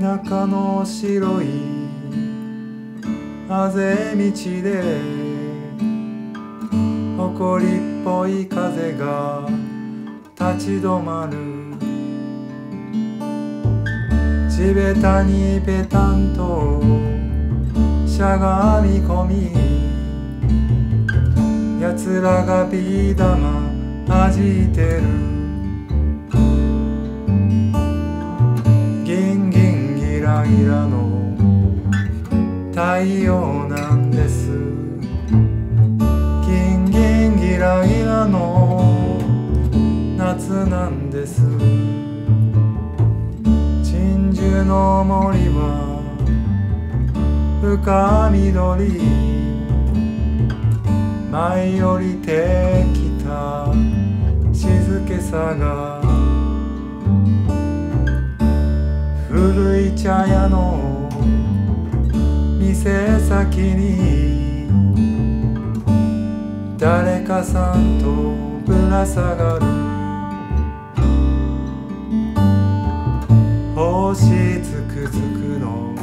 田舎の白いあぜ道で誇りっぽい風が立ち止まる地べたにペタンとしゃがみ込み奴らがビー玉弾いてる。ギンギンギラギラの太陽なんです。ギンギンギラギラの夏なんです。鎮守の森は深緑。舞い降りてきた。静けさが。古い茶屋の。店先に。誰かさんとぶら下がる。星つくづくの。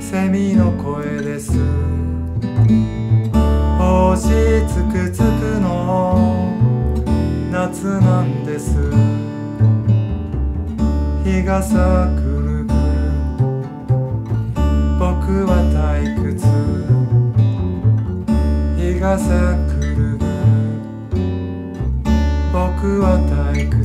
セミの声。星つくつくの。夏なんです。日がさくる。くる僕は退屈。日がさくるくる。僕は退屈。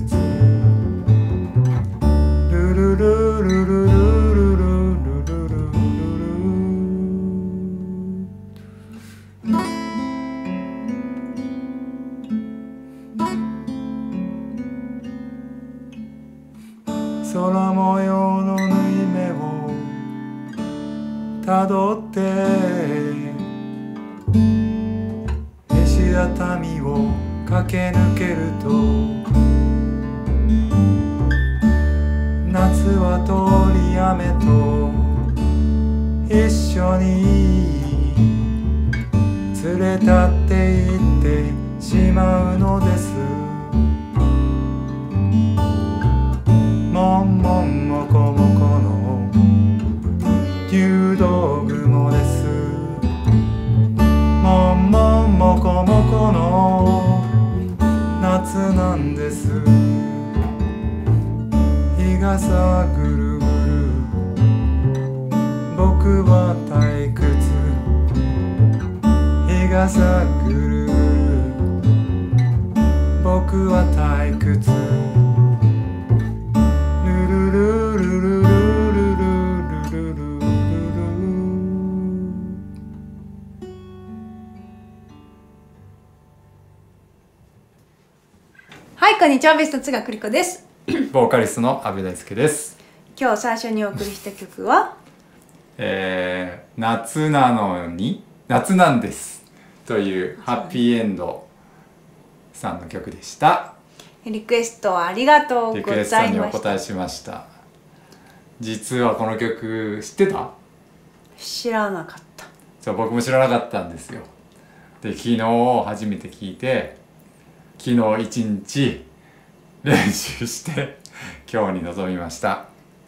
って石畳を駆け抜けると夏は通り雨と一緒に連れ立っていってしまうのです。もんもんもこもこ夏なんです。日傘ぐるぐる。僕は退屈。日傘ぐるぐる。僕は退屈。はいこんにちはベスト津賀栗子ですボーカリストの阿部大輔です。今日最初にお送りした曲は？えー、夏なのに夏なんですというハッピーエンドさんの曲でした。リクエストありがとうごリクエストにおざいました答えしました。実はこの曲知ってた？知らなかったそう僕も知らなかったんですよ。で昨日初めて聞いて昨日一日練習して今日に臨みました。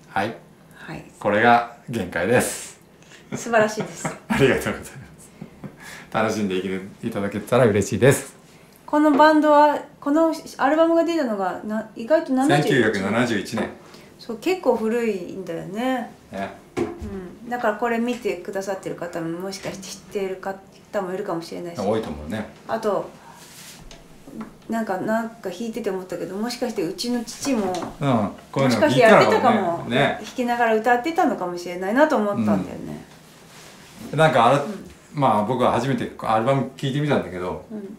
はい、はいこれが限界です。素晴らしいですありがとうございます。楽しんでいただけたら嬉しいです。このバンドはこのアルバムが出たのがな意外と70 1971年。そう結構古いんだよね、ね、うん、だからこれ見てくださってる方ももしかして知っている方もいるかもしれないし多いと思うね。あとなんかなんか弾いてて思ったけどもしかしてうちの父もうん、こういうもしかの聞いしてやってたかも、ねね。弾きながら歌ってたのかもしれないなと思ったんだよね、なんかあら、まあ僕は初めてアルバム聴いてみたんだけど、うん。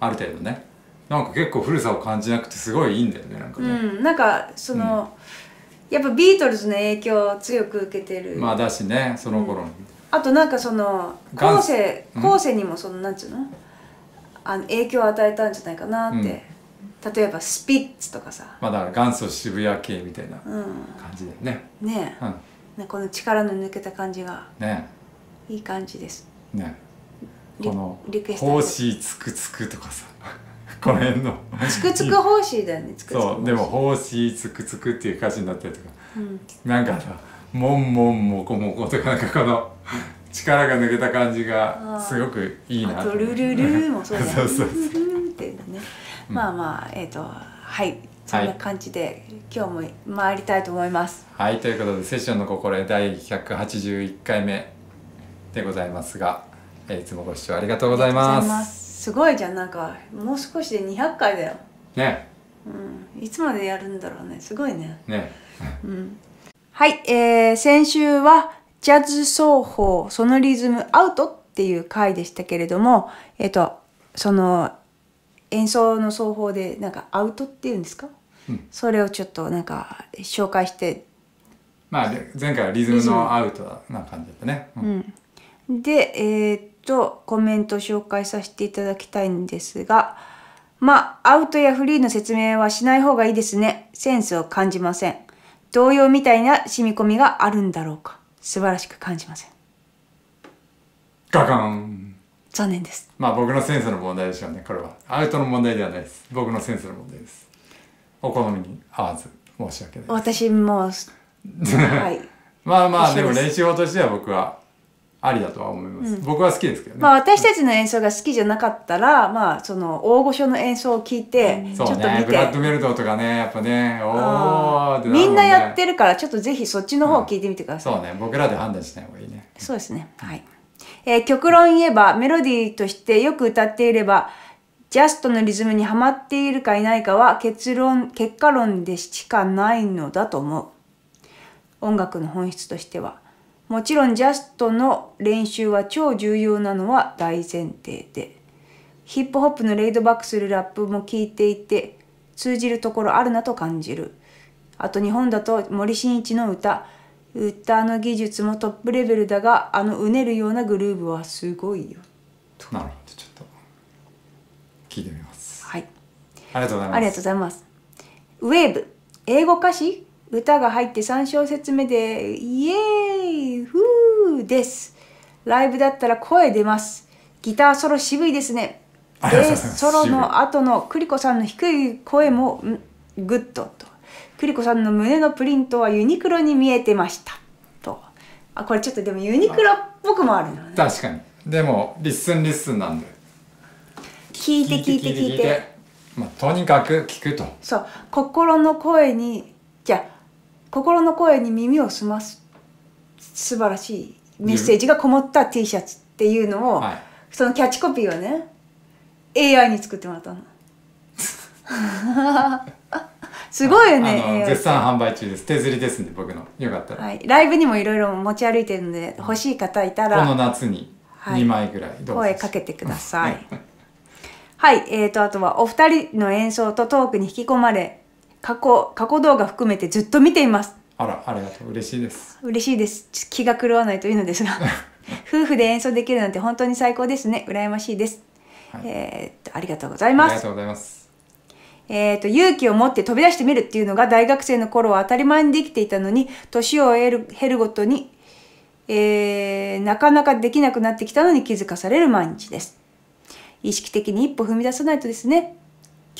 ある程度ね。なんか結構古さを感じなくてすごいいいんだよねなんかね、うん、なんかその、やっぱビートルズの影響を強く受けてる、まあだしねその頃に、あとなんかその元後世うん。後世にもそのなんつうの？あの影響を与えたんじゃないかなって、例えばスピッツとかさ、まあだから元祖渋谷系みたいなうん、感じだよね。ね。え、うん。ねこの力の抜けた感じがね。いい感じです。ね。リこのリクエ「スト奉仕つくつく」とかさ。この辺の。つくつく奉仕だよねつくつくそうでも「奉仕つくつく」っていう歌詞になったりとか、なんかさ「もんもんもこもこ」とかなんかこの力が抜けた感じがすごくいいなあと「ルルル」もそうだよね。そうそうルルルっていうのね、まあまあえっ、とはい。そんな感じで、今日も参りたいと思います。はいということでセッションの心得第181回目でございますが、えーいつもご視聴ありがとうございます。すごいじゃん。なんかもう少しで200回だよ。ね。うん。いつまでやるんだろうね。すごいね。ね。はい、えー、先週はジャズ奏法そのリズムアウトっていう回でしたけれどもえっ、とその演奏の奏法でなんかアウトっていうんですか、それをちょっとなんか紹介して。まあで前回はリズムのアウトな感じだったね、うん。でえーっとコメント紹介させていただきたいんですがまあアウトやフリーの説明はしない方がいいですね。センスを感じません。童謡みたいな染み込みがあるんだろうか素晴らしく感じません。ガガン。残念です。まあ僕のセンスの問題でしょうねこれは。アウトの問題ではないです。僕のセンスの問題です。お好みに合わず申し訳ない私もはい。まあまあでも練習法としては僕はありだとは思います、僕は好きですけどね、まあ私たちの演奏が好きじゃなかったらまあその大御所の演奏を聞いてちょそうっと見ねブラッドてメルトとかねやっぱねおね。みんなやってるからちょっとぜひそっちの方を聞いてみてください。そうね。僕らで判断しない方がいいね。そうですね。はい。えー極論言えば、メロディーとしてよく歌っていれば、ジャストのリズムにはまっているかいないかは結論、結果論でしかないのだと思う。音楽の本質としては。もちろんジャストの練習は超重要なのは大前提で。ヒップホップのレイドバックするラップも聞いていて、通じるところあるなと感じる。あと日本だと森進一の歌、歌の技術もトップレベルだが、あのうねるようなグルーブはすごいよ。なるほどちょっと聞いてみますはい。ありがとうございますありがとうございます。ウェーブ、英語歌詞？歌が入って3小節目で、イエーイフーです。ライブだったら声出ます。ギターソロ渋いですね。ありがとうございますベースソロの後のクリコさんの低い声もグッドと。クリコさんの胸のプリントはユニクロに見えてました。と。あ、これちょっとでもユニクロっぽくもあるのね。確かにでも listen listen なんで聞いて聞いて聞いて。まあ、とにかく聞くとそう心の声にじゃあ心の声に耳を澄ます素晴らしいメッセージがこもった T シャツっていうのを、はい。そのキャッチコピーをね AI に作ってもらったの。すごいよね絶賛販売中です。手刷りですんで僕の。よかったら、はい、ライブにもいろいろ持ち歩いてるので欲しい方いたこのら夏にはい。2枚ぐらいどうぞ。声かけてください。はい。えー、とあとはお二人の演奏とトークに引き込まれ過去過去動画含めてずっと見ています。あらありがとう。嬉しいです。嬉しいです。気が狂わないというのですが。夫婦で演奏できるなんて本当に最高ですね。羨ましいです、はい。えーっとありがとうございあます。りがとうございます。えーっと勇気を持って飛び出してみるっていうのが大学生の頃は当たり前にできていたのに年を経る経るごとに、えーなかなかできなくなってきたのに気づかされる毎日です。意識的に一歩踏み出さないとですね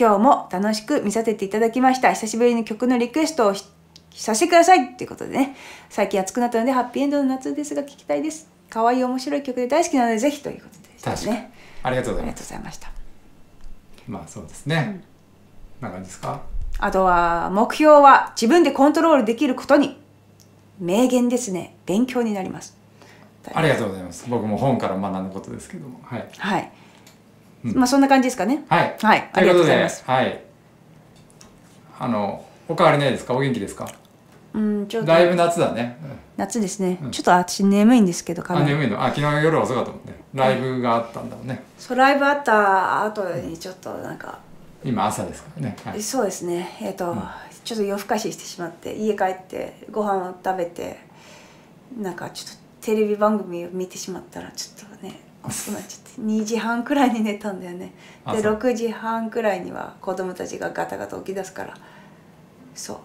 今日も楽しく見させていただきました。久しぶりに曲のリクエストをしさせてくださいっていうことでね。最近暑くなったのでハッピーエンドの夏ですが聴きたいです。可愛い面白い曲で大好きなのでぜひということでした確かに。ねありがとうございます。とうございました。まあそうですね、こん。な感じですか？あとは目標は自分でコントロールできることに名言ですね。勉強になります。ありがとうございます。僕も本から学んだことですけども。はい。はい、まあそんな感じですかね。はい、はい。ありがとうございでます。はい。あのお変わりないですか？お元気ですか？うんちょっと。だいぶ夏だね、夏ですね、ちょっと私眠いんですけどあ眠いの？あ昨日夜遅かったもんね。ライブがあったんだもんね。そうライブあった後にちょっとなんか、今朝ですからね、はい、そうですね。えっ、と、ちょっと夜更かししてしまって家帰ってご飯を食べてなんかちょっとテレビ番組を見てしまったらちょっとね遅くなっちゃって2時半くらいに寝たんだよね。であそう。6時半くらいには子供たちがガタガタ起き出すから。そう。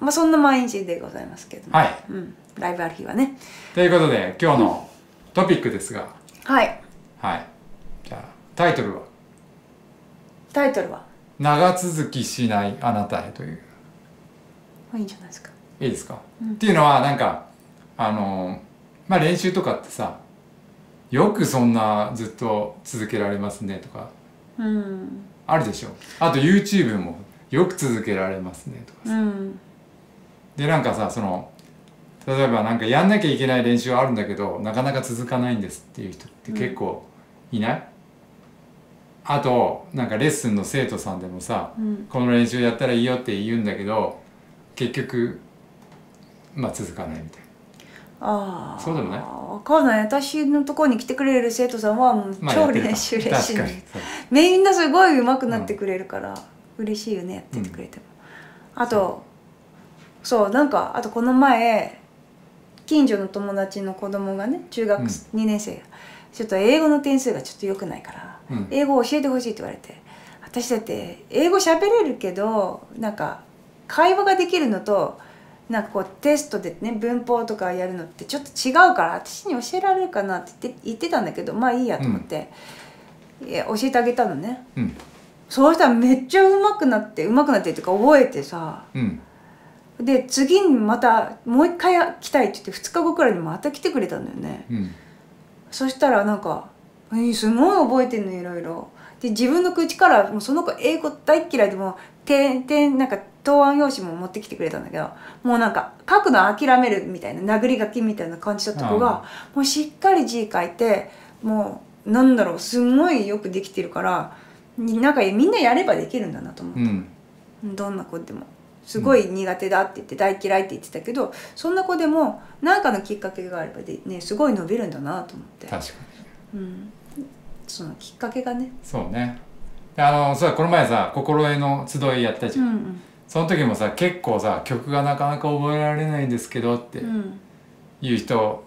まあそんな毎日でございますけども、はい。うん、ライブある日はね。ということで今日のトピックですが。はい。はい。タイトルは？タイトルは「長続きしないあなたへ」という。いいんじゃないですか。いいですか、うん。っていうのはなんかあのまあ練習とかってさよくそんなずっと続けられますねとか。うん。あるでしょ。あと YouTube もよく続けられますねとかさ。うん。でなんかさその例えばなんかやんなきゃいけない練習はあるんだけどなかなか続かないんですっていう人って結構いない、あとなんかレッスンの生徒さんでもさうん。この練習やったらいいよって言うんだけど結局まあ続かないみたいああそうでもないわかんない。私のところに来てくれる生徒さんはもう超練習練習確かに。そう。みんなすごい上手くなってくれるから、嬉しいよね。やっててくれても、あとそうなんかあとこの前近所の友達の子供がね中学うん。2年生、ちょっと英語の点数がちょっと良くないから、うん。英語を教えてほしいって言われて。私だって英語喋れるけどなんか会話ができるのとなんかこうテストでね文法とかやるのってちょっと違うから私に教えられるかなって言って言ってたんだけどまあいいやと思って、いや教えてあげたのね。うん。そうしたらめっちゃ上手くなって上手くなってっていうか覚えてさ。うん。で次にまたもう一回来たいって言って2日後くらいにまた来てくれたんだよね。うん。そしたらなんか「えーすごい覚えてんのいろいろ」で自分の口からもうその子英語大っ嫌いでも点点なんか答案用紙も持ってきてくれたんだけどもうなんか書くの諦めるみたいな殴り書きみたいな感じだった子がもうしっかり字書いてもうなんだろうすごいよくできてるからなんかみんなやればできるんだなと思って。うん。どんな子でもすごい苦手だって言って大嫌いって言ってたけどそんな子でも何かのきっかけがあればで、ね、すごい伸びるんだなと思って、確かに。うん、そのきっかけがね。そうね。であのそうこの前さ心得の集いやったじゃん、うんその時もさ結構さ曲がなかなか覚えられないんですけどっていう人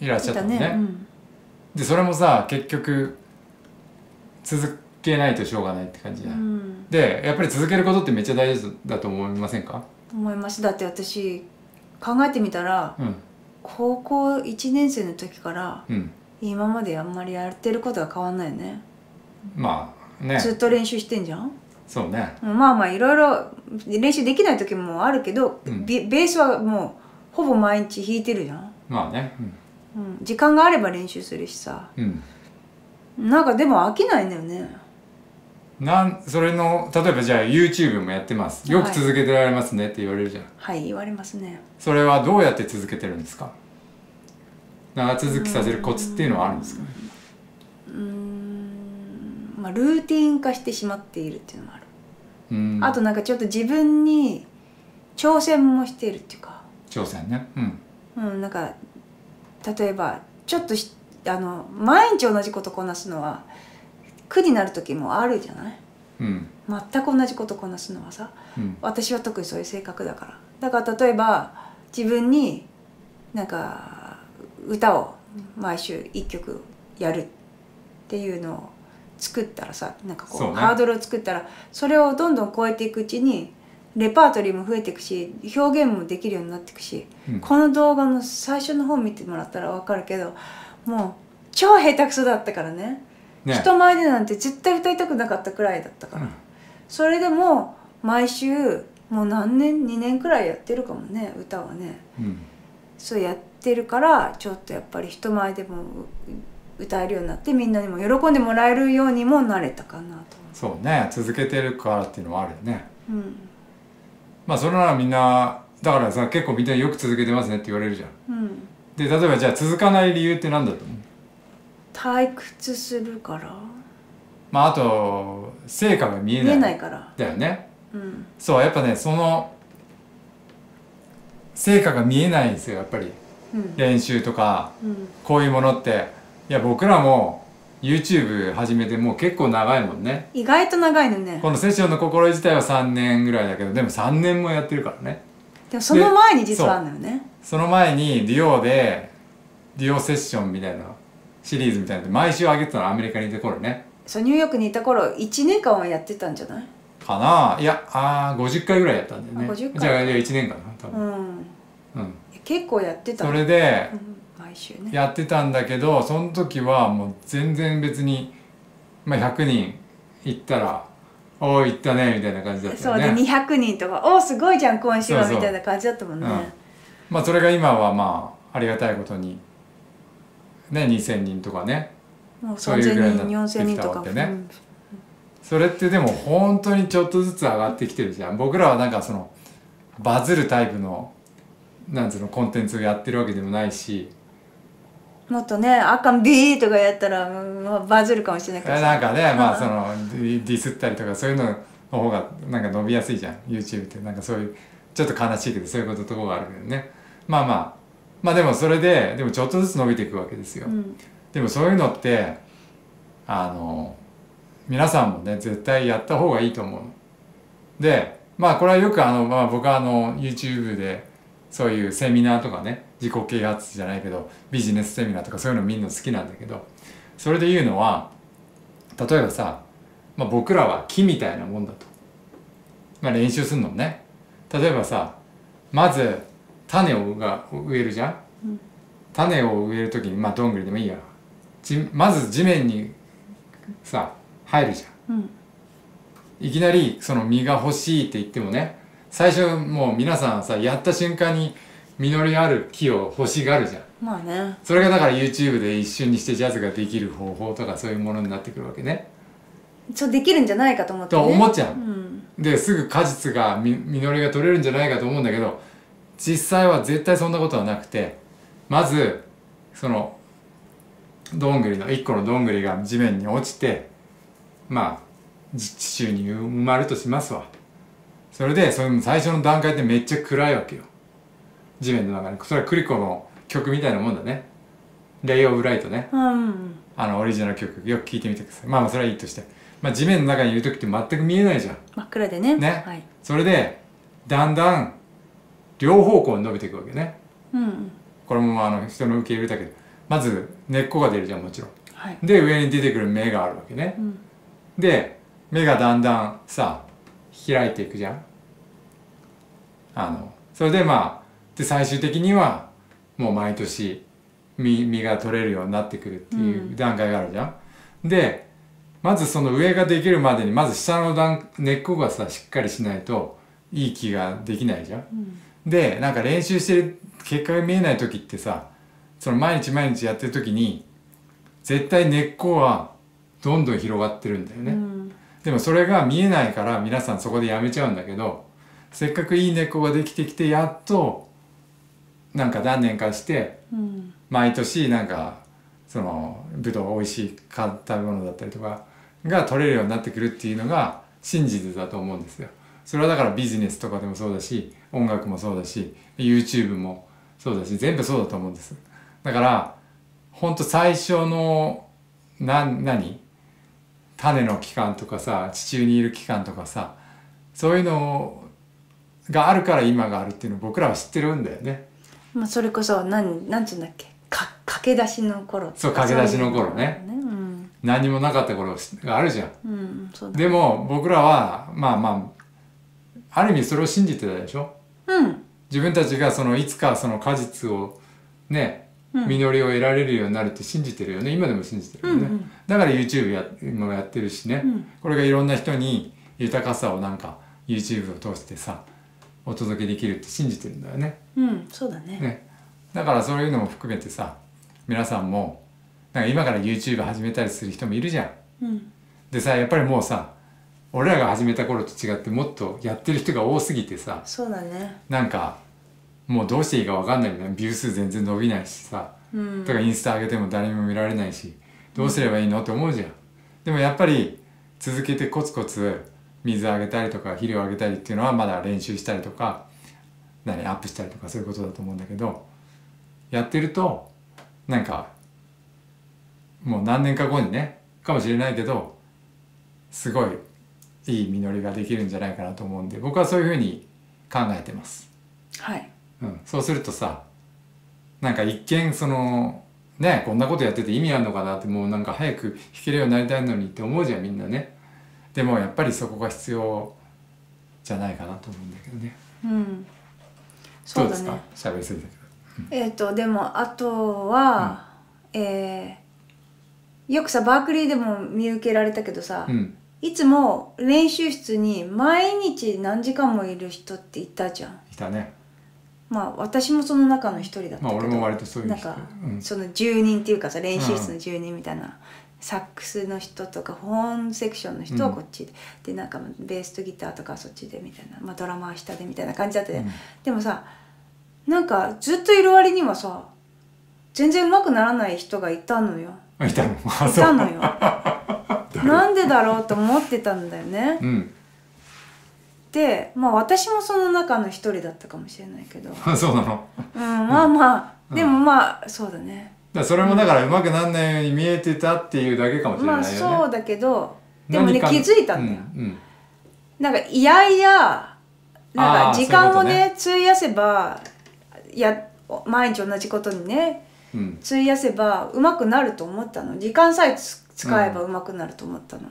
いらっしゃったのね、うん。でそれもさ結局続けないとしょうがないって感じじゃ、うん。ん、でやっぱり続けることってめっちゃ大事だと思いませんか？思いますだって私考えてみたらうん。高校1年生の時からうん。今まであんまりやってることが変わんないよね。まあね。ずっと練習してんじゃん？そうね。まあまあいろいろ練習できない時もあるけど、うん。ベベースはもうほぼ毎日弾いてるじゃん、まあね。うん、時間があれば練習するしさ。うん、うん、なんかでも飽きないんだよね。なんそれの例えばじゃあ YouTube もやってます。よく続けてられますねって言われるじゃん、はい言われますね。それはどうやって続けてるんですか？長続きさせるコツっていうのはあるんですか？ねうーん。まあルーティン化してしまっているっていうのもある、うん。あとなんかちょっと自分に挑戦もしているっていうか。挑戦ね。うん。うんなんか例えばちょっとしあの毎日同じことこなすのは苦になる時もあるじゃない？うん。全く同じことこなすのはさ。うん。私は特にそういう性格だから。だから例えば自分になんか歌を毎週一曲やるっていうのを作ったらさなんかこうね。ハードルを作ったらそれをどんどん超えていくうちにレパートリーも増えていくし表現もできるようになっていくし、うん。この動画の最初の方見てもらったら分かるけどもう超下手くそだったからね。ね。人前でなんて絶対歌いたくなかったくらいだったから、うん。それでも毎週もう何年2年くらいやってるかもね歌はね。うん。そうやってるからちょっとやっぱり人前でもう歌えるようになってみんなにも喜んでもらえるようにもなれたかなと。そうね続けてるからっていうのはあるよね。うん。まあそれならみんなだからさ結構みんなよく続けてますねって言われるじゃん。うん、で例えばじゃあ続かない理由って何だと思う？退屈するから。まああと成果が見えない。見えないから、だよね。うん。そうやっぱねその成果が見えないんですよやっぱり。うん。練習とかうん、こういうものっていや僕らも YouTube 始めてもう結構長いもんね。意外と長いのね。このセッションの心自体は3年ぐらいだけどでも3年もやってるからね。でもその前に実はあるのよね。その前にデュオでデュオセッションみたいなシリーズみたいなの毎週上げてたのアメリカにいた頃ね。そうニューヨークにいた頃1年間はやってたんじゃない？かな。いやあー50回ぐらいやったんだよね。あ50回。じゃあじゃあ1年かな多分、うん。うん、結構やってたそれでうん、毎週ね。やってたんだけどその時はもう全然別にまあ、100人行ったら「おお行ったね」みたいな感じだったそうでよね200人とか「おすごいじゃん今週は」みたいな感じだったもんね、うん。まあそれが今はまあありがたいことにね2,000人とかね。もうそういうぐらいに3000人なって4000人とかきたわけねそれってでも本当にちょっとずつ上がってきてるじゃん。僕らはなんかそのバズるタイプのなんつうのコンテンツをやってるわけでもないしうんもっとね「あかんビー」とかやったら、うんまあバズるかもしれないけど。さなんかねまあそのディディスったりとかそういうのの方がなんか伸びやすいじゃん YouTube って。なんかそういうちょっと悲しいけどそういうこととこがあるけどね。まあまあ。まあでもそれででもちょっとずつ伸びていくわけですよ、うん。でもそういうのってあの皆さんもね絶対やった方がいいと思うでまあこれはよくあの、まあ、僕はあの YouTube でそういうセミナーとかね自己啓発じゃないけどビジネスセミナーとかそういうの見るの好きなんだけどそれで言うのは例えばさ、まあ、僕らは木みたいなもんだと、まあ、練習するのもね。例えばさまず種をが植えるじゃん、種を植える時にまあどんぐりでもいいや。じまず地面にさ入るじゃん。うん。いきなりその実が欲しいって言ってもね最初もう皆さんさやった瞬間に実りある木を欲しがるじゃん。まあね。それがだから YouTube で一瞬にしてジャズができる方法とかそういうものになってくるわけね。そうできるんじゃないかと思って、とね、思っちゃう。うん。ですぐ果実がみ実りが取れるんじゃないかと思うんだけど実際は絶対そんなことはなくてまずそのどんぐりの1個のどんぐりが地面に落ちてまあ地地中に埋まるとしますわ。それでその最初の段階ってめっちゃ暗いわけよ地面の中にそれはクリコの曲みたいなもんだね。レイ・オブ・ライトね。うん。あのオリジナル曲。よく聴いてみてください。まあまあそれはいいとして、まあ、地面の中にいる時って全く見えないじゃん。真っ暗でね。ね。はい。それでだんだん両方向に伸びていくわけね。うん。これもあの人の受け入れだけど。まず根っこが出るじゃんもちろん。はい。で上に出てくる芽があるわけね。うん。で芽がだんだんさ開いていくじゃん。あのそれでまあで最終的にはもう毎年実実が取れるようになってくるっていう段階があるじゃん、でまずその上ができるまでにまず下の段根っこがさしっかりしないといい木ができないじゃん、でなんか練習してる結果が見えない時ってさその毎日毎日やってる時に絶対根っこはどんどん広がってるんだよね、うん。でもそれが見えないから皆さんそこでやめちゃうんだけどせっかくいい根っこができてきてやっとなんか何年かしてうん毎年なんかそのぶどう美味しい食べ物だったりとかが取れるようになってくるっていうのが真実だと思うんですよ。それはだからビジネスとかでもそうだし音楽もそうだし YouTube もそうだし全部そうだと思うんです。だからほんと最初のな何種の期間とかさ地中にいる期間とかさそういうのがあるから今があるっていうのを僕らは知ってるんだよね。まあそれこそなんなんつうんだっけ？か駆け出しの頃そう駆け出しの頃ね。そうん。何もなかった頃があるじゃん。うんそうだでも僕らはまあまあある意味それを信じてたでしょ？うん。自分たちがそのいつかその果実をねうん。実りを得られるようになるって信じてるよね。今でも信じてるよね、うんうん。だから YouTube や今やってるしね、うん。これがいろんな人に豊かさをなんか YouTube を通してさお届けできるって信じてるんだよね。うんそうだね。ね。だからそういうのも含めてさ皆さんもなんか今から YouTube 始めたりする人もいるじゃん。うん。でさやっぱりもうさ俺らが始めた頃と違ってもっとやってる人が多すぎてさそうだね。なんかもうどうしていいか分かんないみたいな。ビュー数全然伸びないしさ、うん。とかインスタ上げても誰にも見られないしどうすればいいのって思うじゃん。でもやっぱり続けてコツコツ水あげたりとか肥料あげたりっていうのはまだ練習したりとか何アップしたりとかそういうことだと思うんだけどやってるとなんかもう何年か後にねかもしれないけどすごいいい実りができるんじゃないかなと思うんで僕はそういうふうに考えてます。はい。うん、そうするとさなんか一見そのねこんなことやってて意味あるのかなってもうなんか早く弾けるようになりたいのにって思うじゃんみんなねでもやっぱりそこが必要じゃないかなと思うんだけどね。うん。どですか？そううだね。喋りすぎたけど。えっ、とでもあとは、えーよくさバークリーでも見受けられたけどさ、うん。いつも練習室に毎日何時間もいる人っていたじゃん。いたね。まあ私もその中の一人だったけど、まあ俺も割とそういう人。なんか、うん。その住人っていうかさ練習室の住人みたいな、サックスの人とかホーンセクションの人はこっちで、でなんかベースとギターとかそっちでみたいな、まあ、ドラマは下でみたいな感じだったじゃん。うん。でもさなんかずっといる割にはさ全然上手くならない人がいたのよ。いたの？あいたのよ。なんでだろうと思ってたんだよね。うん。でまあ私もその中の一人だったかもしれないけど、あそうなの？うん、まあまあ、うん。でもまあそうだねだそれもだからうまくなんないように見えてたっていうだけかもしれまあないよね、そうだけどでもね気づいたんだよ、うんうん。なんかいやいやなんか時間をそういうね。費やせばや毎日同じことにねうん。費やせばうまくなると思ったの。時間さえつ使えばうまくなると思ったの、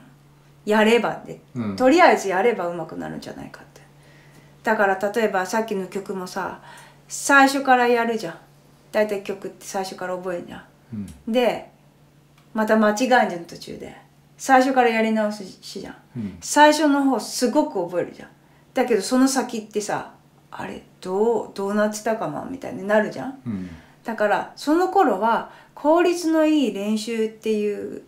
やればで、うん。とりあえずやればうまくなるんじゃないかって。だから例えばさっきの曲もさ最初からやるじゃん大体曲って最初から覚えるじゃん。うん。でまた間違えんじゃん途中で。最初からやり直すしじゃん。うん。最初の方すごく覚えるじゃん。だけどその先ってさあれどうどうなってたかなみたいになるじゃん。うん。だからその頃は効率のいい練習っていう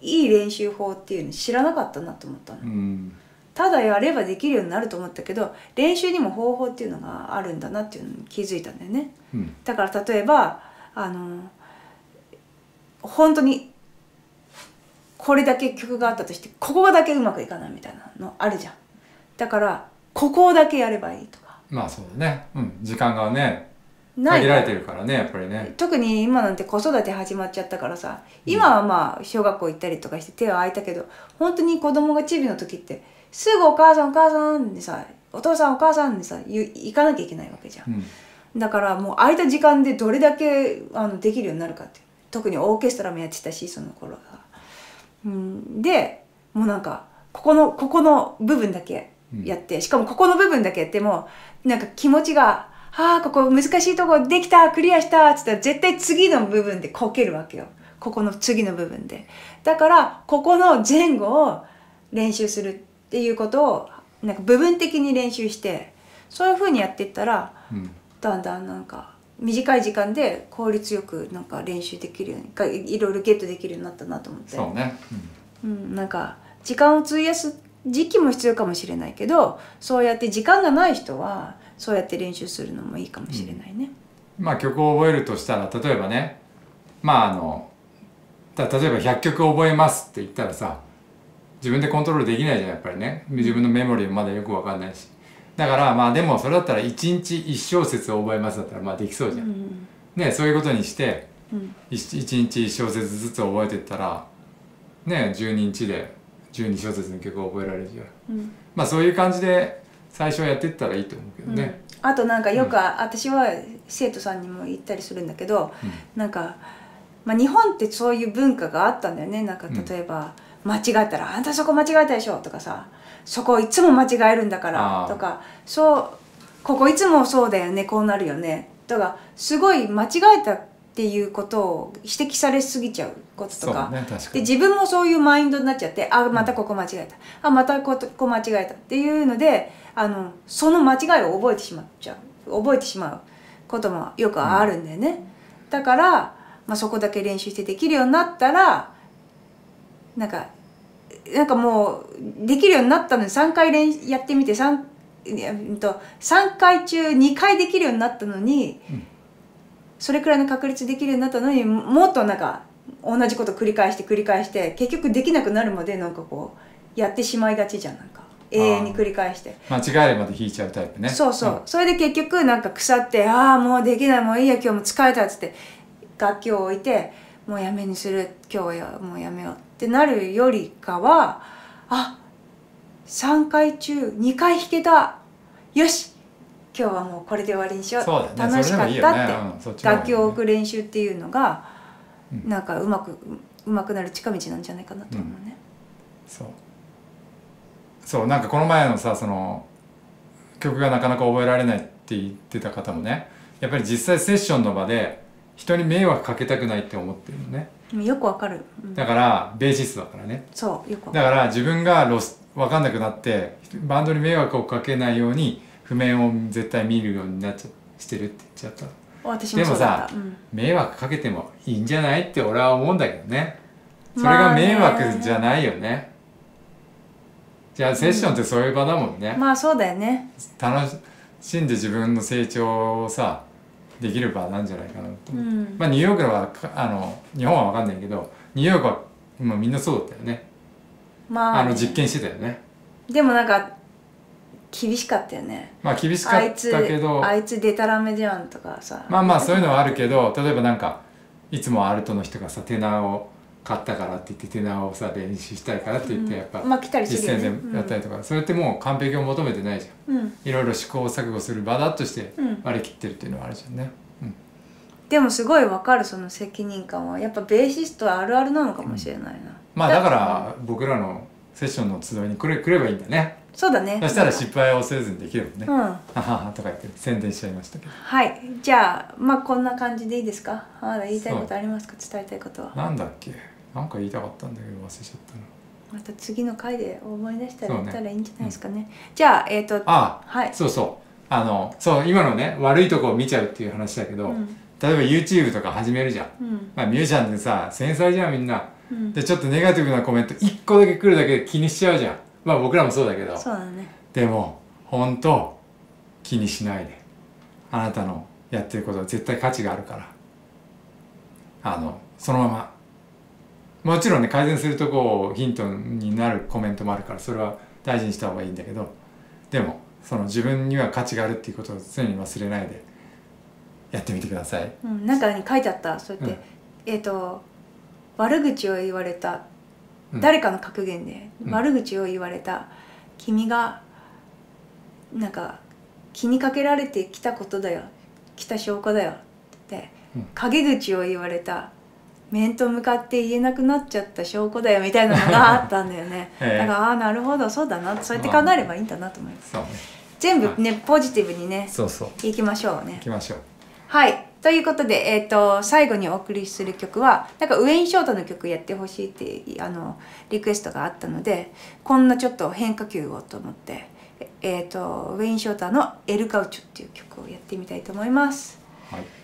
いい練習法っていうの知らなかったなと思ったの。うんただやればできるようになると思ったけど練習にも方法っていうのがあるんだなっていうのに気づいたんだよね。うん。だから例えばあの本当にこれだけ曲があったとしてここだけうまくいかないみたいなのあるじゃん。だからここだけやればいいとか。まあそうだね。うん。時間がねない限られてるからねやっぱりね。特に今なんて子育て始まっちゃったからさ今はまあ小学校行ったりとかして手は空いたけど本当に子供がチビの時ってすぐお母さんお母さんにさお父さんお母さんにさ行かなきゃいけないわけじゃん。うん。だからもう空いた時間でどれだけあのできるようになるかって特にオーケストラもやってたしその頃は。うん、でもうなんかここのここの部分だけやって、しかもここの部分だけやってもなんか気持ちが「ああここ難しいとこできたクリアした」っつったら絶対次の部分でこけるわけよ。ここの次の部分で。だからここの前後を練習するっていうことをなんか部分的に練習してそういうふうにやっていったらうん。だんだんなんか短い時間で効率よくなんか練習できるようにかいろいろゲットできるようになったなと思って。そうね。うん、なんか時間を費やす時期も必要かもしれないけどそうやって時間がない人はそうやって練習するのもいいかもしれないね。うん。まあ曲を覚えるとしたら例えばねまああのた例えば100曲覚えますって言ったらさ自分でコントロールできないじゃんやっぱりね。自分のメモリーもまだよくわかんないし。だからまあでもそれだったら1日1小節覚えますだったらまあできそうじゃん、うんねそういうことにしてうん。1日1小節ずつ覚えていったらね12日で12小節の曲を覚えられるじゃん。うん。まあそういう感じで最初はやっていったらいいと思うけどね、あとなんかよく、私は生徒さんにも言ったりするんだけど、なんか、まあ、日本ってそういう文化があったんだよね。なんか例えば、間違えたら「あんたそこ間違えたでしょ」とかさ「そこいつも間違えるんだからあ」ー。とか「そうここいつもそうだよねこうなるよね」とかすごい間違えたっていうことを指摘されすぎちゃうこととか。ねで自分もそういうマインドになっちゃってあまたここ間違えた。あまたここ間違えたっていうのであのその間違いを覚えてしまっちゃう。覚えてしまうこともよくあるんだよね、だから、まあ、そこだけ練習してできるようになったらなんかなんかもうできるようになったのに3回練やってみて 3, いやうんと3回中2回できるようになったのに、うん。それくらいの確率できるようになったのにもっとなんか同じこと繰り返して繰り返して結局できなくなるまでなんかこうやってしまいがちじゃん。なんか永遠に繰り返して、間違えるまで弾いちゃうタイプね。そうそう、それで結局なんか腐ってああもうできないもういいや今日も疲れたっつって楽器を置いてもうやめにする。今日はやもうやめようってなるよりかはあ3回中2回弾けた。よし。今日はもうこれで終わりにしよう。そうだね。楽しかったっって。ちの方がいいね。楽器を置く練習っていうのが、うん。なんかうまくうまくなる近道なんじゃないかなと思うね。そう。そうなんかこの前のさその曲がなかなか覚えられないって言ってた方もねやっぱり実際セッションの場で人に迷惑かけたくないって思ってるのねよくわかる、うん。だからベーシストだからね。そうよくだから自分がロス分かんなくなってバンドに迷惑をかけないように譜面を絶対見るようになっちゃしてるって言っちゃった。私もそうだでも迷惑かけてもいいんじゃないって俺は思うんだけどね。それが迷惑じゃないよね,、じゃあセッションってそういう場だもんね。うん、、まあそうだよね。楽しんで自分の成長をさできる場なんじゃないかなと。うん。まあニューヨークはかあの日本は分かんないけどニューヨークはもうみんなそうだったよね。まあ。ねあの実験してたよね。でもなんか厳しかったよね。まあ厳しかったけど。あいつデタラメじゃんとかさ。まあまあそういうのはあるけど例えばなんかいつもアルトの人がさテナーを買ったからって言ってテナーをさ練習したいからって言ってやっぱまあ来たりす実践でやったりとか、それってもう完璧を求めてないじゃん。いろいろ試行錯誤する場だとしてうん。割り切ってるっていうのはあるじゃんね、うん、でもすごいわかるその責任感は。やっぱベーシストはあるあるなのかもしれないな、まあだから僕らのセッションの集いに来れ来ればいいんだね。そうだね。そしたら失敗をせずにできるもんね、うははとか言って宣伝しちゃいましたけど。はい。じゃあまあこんな感じでいいですか？まだ言いたいことありますか？伝えたいことは。なんだっけ？なんか言いたかったんだけど忘れちゃったなまた次の回で思い出したら言ったらいいんじゃないですかね。じゃあえっ、とあはい。そうそう。あのそう今のね悪いとこを見ちゃうっていう話だけど、うん。例えば YouTube とか始めるじゃん、うん。まあ、ミュージシャンでさ繊細じゃんみんな。うん。でちょっとネガティブなコメント1個だけ来るだけで気にしちゃうじゃん。まあ僕らもそうだけど。そうだね。でも本当気にしないで。あなたのやってることは絶対価値があるから。あのそのままもちろんね改善するとこをヒントになるコメントもあるからそれは大事にした方がいいんだけどでもその自分には価値があるっていうことを常に忘れないでやってみてください。うん、なんかに書いてあったそうやって、うん。えっ、と悪口を言われた、うん誰かの格言で、うん。悪口を言われた君がなんか気にかけられてきたことだよ来た証拠だよって、うん。陰口を言われた面と向かって言えなくなっちゃった証拠だよみたいなのがあったんだよね。ええ。だからああなるほどそうだなそうやって考えればいいんだなと思います、そう。ね全部ねポジティブにねそうそう。いきましょうね。行きましょう。はい。ということで、えっ、と、最後にお送りする曲は、なんかウェイン・ショートの曲やってほしいって、あの、リクエストがあったので、こんなちょっと変化球をと思って、えっ、と、ウェイン・ショーターのエル・カウチョっていう曲をやってみたいと思います。はい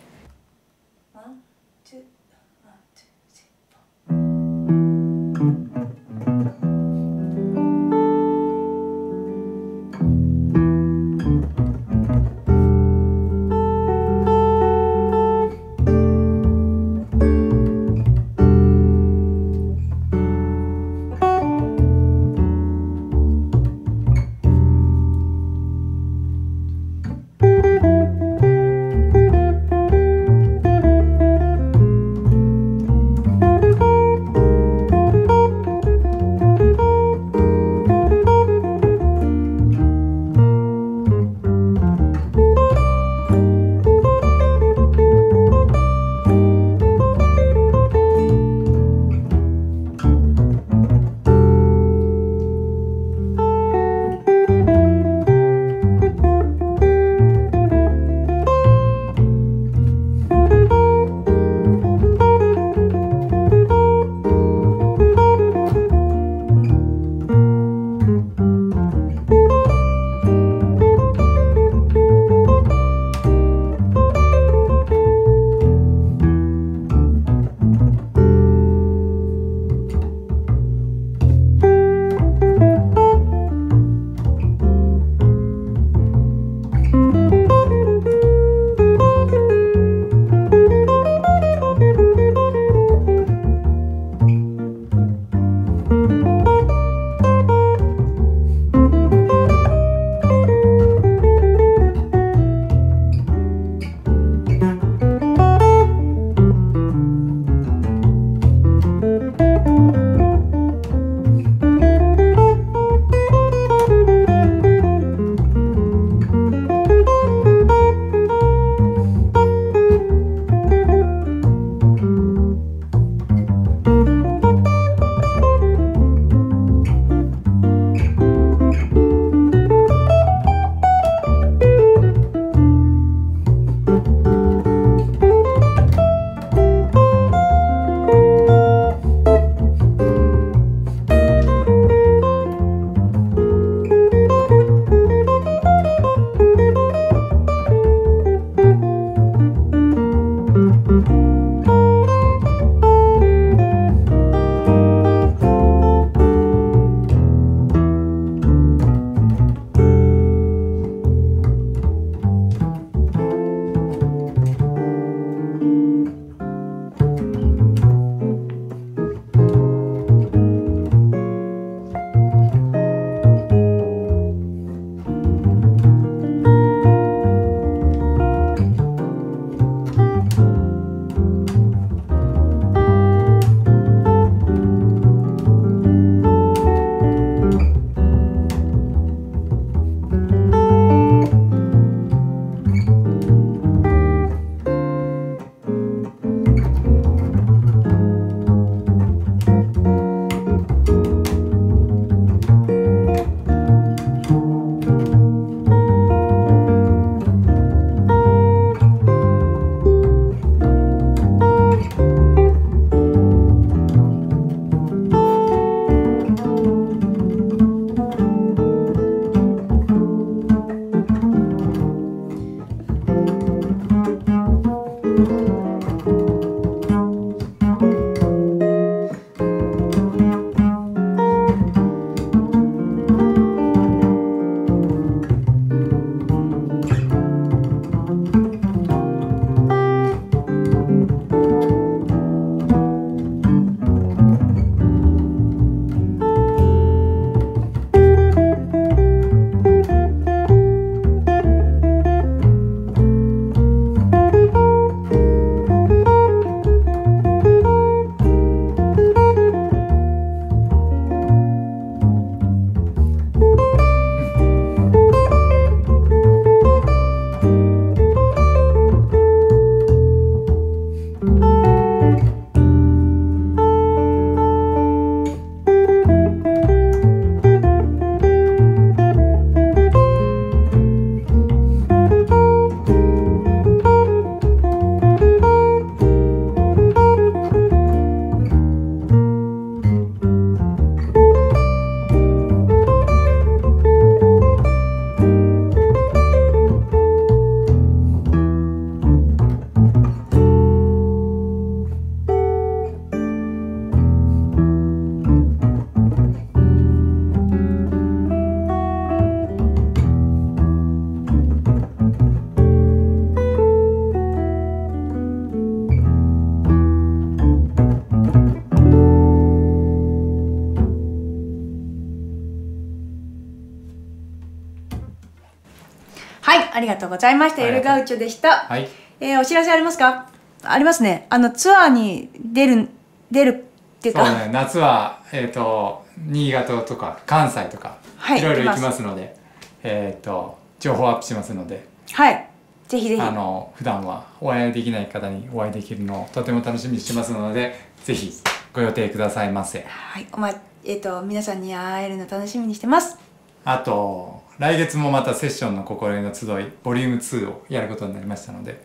ありがとうございました。エルガウチョでした。はいえーお知らせありますか？ありますね。あの、ツアーに出る、出るっていうか、そうね夏はえっ、と新潟とか関西とか、はいいろいろ行きまますのでえっ、と情報アップしますのではい。ぜひぜひ。あの普段はお会いできない方にお会いできるのをとても楽しみにしてますのでぜひご予定くださいませはい。おま、えっ、と、皆さんに会えるの楽しみにしてます。あと来月もまたセッションの心得の集いボリューム2をやることになりましたので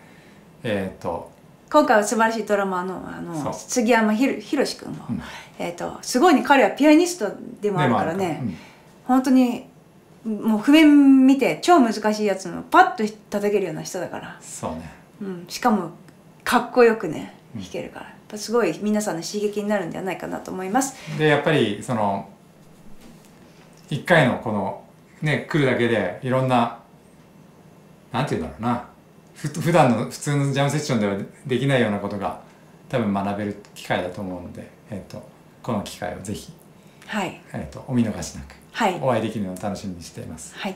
えっ、と今回は素晴らしいドラマーのあの杉山ひろひろし君も、うん。えっ、とすごいね彼はピアニストでもあるからね、うん。本当にもう譜面見て超難しいやつのパッと叩けるような人だから、そうね。うん、しかもかっこよくねうん。弾けるから、やっぱすごい皆さんの刺激になるんではないかなと思います。でやっぱりその1回のこのね来るだけでいろんななんて言うんだろうな。ふ普段の普通のジャムセッションではできないようなことが多分学べる機会だと思うので、えっとこの機会をぜひ、はい。えっとお見逃しなくはい。お会いできるのを楽しみにしています。はい。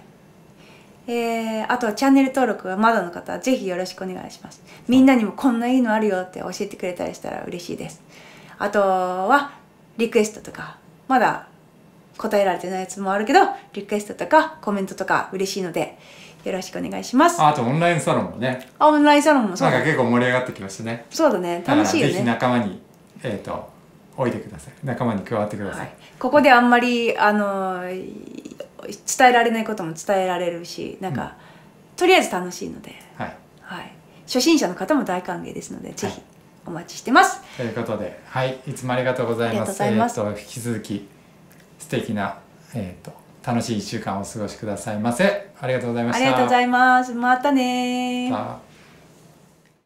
えー、あとはチャンネル登録はまだの方はぜひよろしくお願いします。みんなにもこんないいのあるよって教えてくれたりしたら嬉しいです。あとはリクエストとかまだ答えられてないやつもあるけどリクエストとかコメントとか嬉しいのでよろしくお願いします。あああとオンラインサロンもね。オンラインサロンもそうだ。なんか結構盛り上がってきましたね。そうだね。楽しいよね。仲間にえっ、とおいでください。仲間に加わってくださ。はい。い、ここであんまりあの伝えられないことも伝えられるしなんか、うん。とりあえず楽しいので。はい。はい、初心者の方も大歓迎ですので、ぜひはいお待ちしてます。ということで、はい、いつもありがとうございます。ありがとうございます。えーと引き続き素敵なえっ、と楽しい一週間をお過ごしくださいませ。ありがとうございました。ありがとうございます。またね